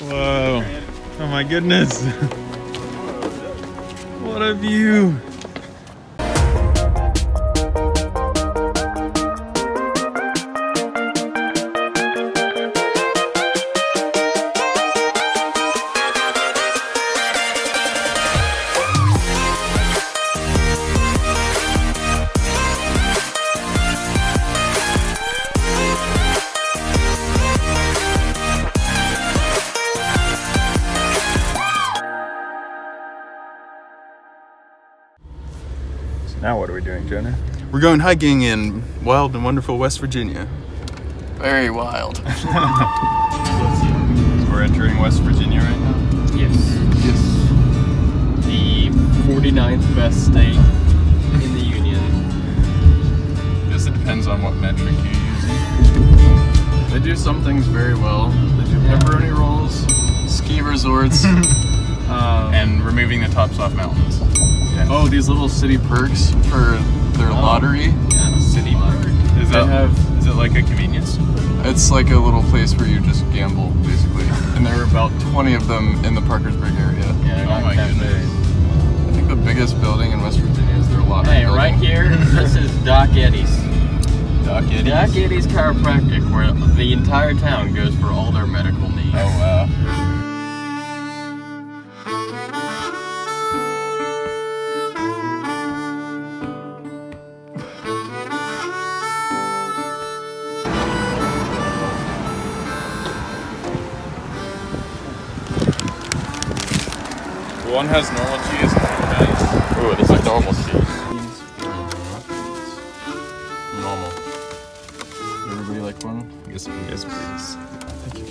Whoa. Oh my goodness. What a view. Now what are we doing, Jonah? We're going hiking in wild and wonderful West Virginia. Very wild. So we're entering West Virginia right now. yes. Yes. The 49th best state in the union. Guess it depends on what metric you use. They do some things very well. They do pepperoni rolls, ski resorts, um, And removing the tops off mountains. Yeah. oh, these little city perks for their oh. lottery. yeah, city lottery. Is They that have is it like a convenience? It's like a little place where you just gamble, basically. And there are about 20 of them in the Parkersburg area. they're Oh my cafes. goodness. I think the biggest building in West Virginia is their lottery Hey, building. right here, this is Doc Eddie's. Doc Eddie's. Doc Eddie's Chiropractic, where the entire town goes for all their medical needs. Oh wow. One has normal cheese and one has Ooh, this is normal cheese. Normal. Everybody like one? Yes, yes, please. Thank you.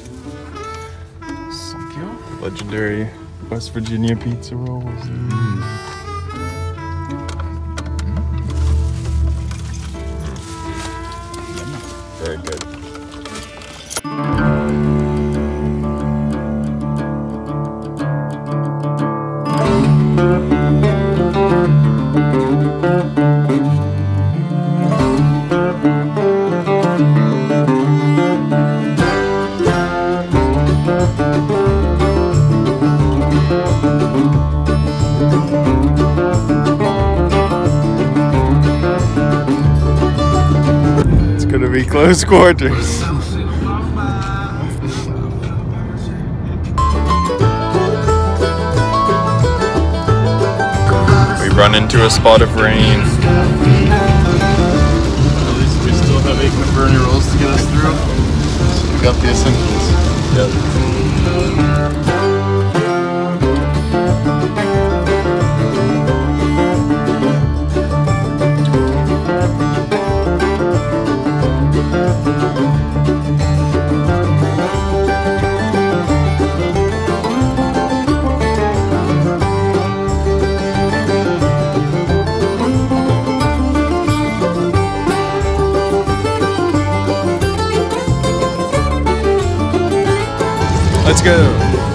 Thank you. Legendary West Virginia pizza rolls. Very be close quarters. We run into a spot of rain. At least we still have eight pepperoni rolls to get us through. We got the essentials. Let's go.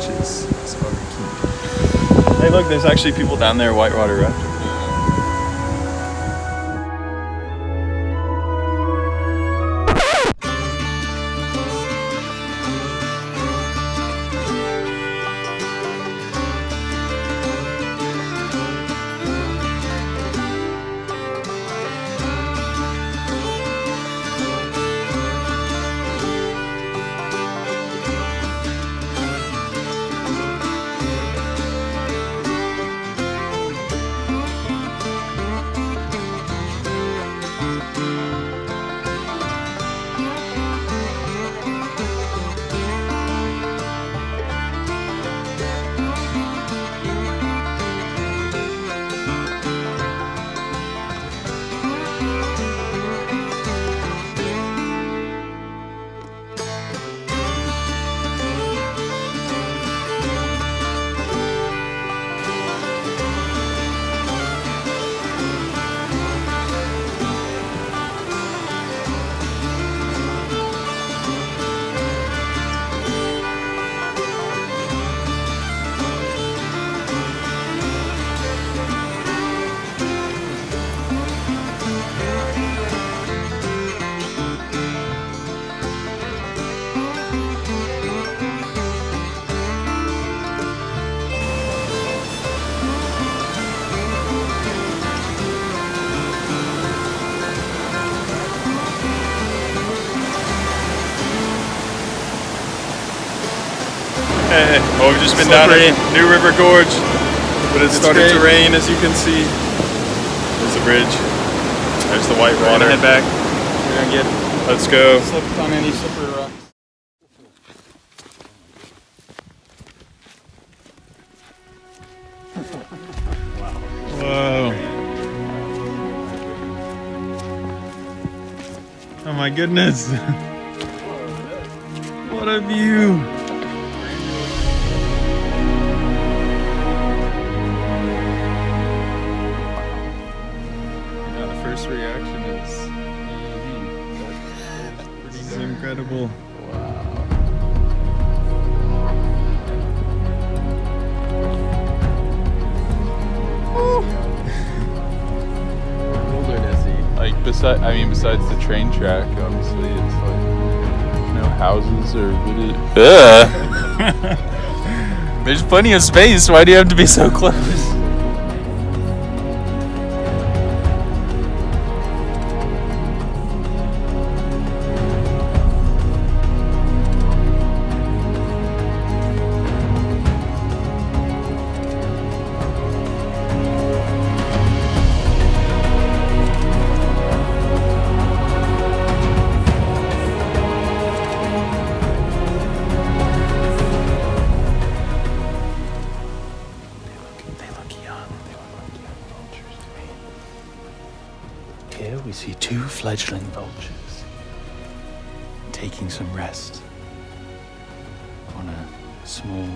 The light is our. Hey, look, there's actually people down there whitewater rafting. well, we've just been down at New River Gorge, but it's, starting to rain, as you can see. There's the bridge. There's the white We're water. gonna head back. We're gonna get Let's go. slipped on any slippery rocks. Whoa. Oh my goodness. What a view. First reaction is. This is incredible. Wildernessy. Like beside, I mean, besides the train track, obviously, it's like no houses or really. There's plenty of space. Why do you have to be so close? See two fledgling vultures taking some rest on a small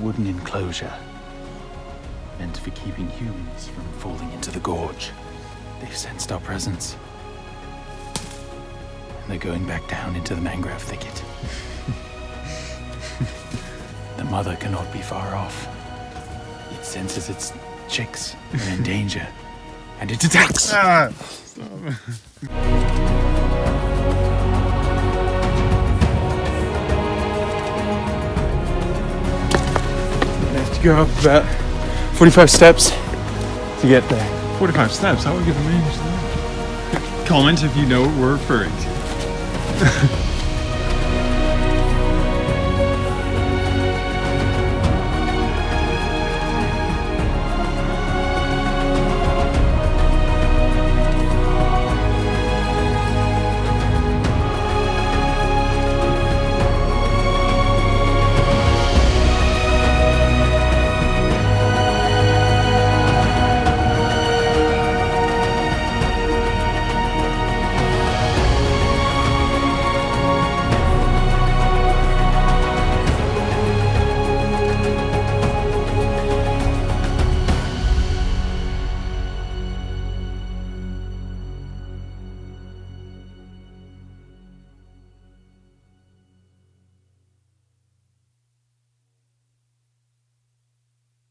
wooden enclosure meant for keeping humans from falling into the gorge. They've sensed our presence. And they're going back down into the mangrove thicket. the mother cannot be far off. It senses its chicks are in danger, and it attacks. Ah. I have to go up about 45 steps to get there. 45 steps. How would we get the range there? Comment if you know what we're referring to.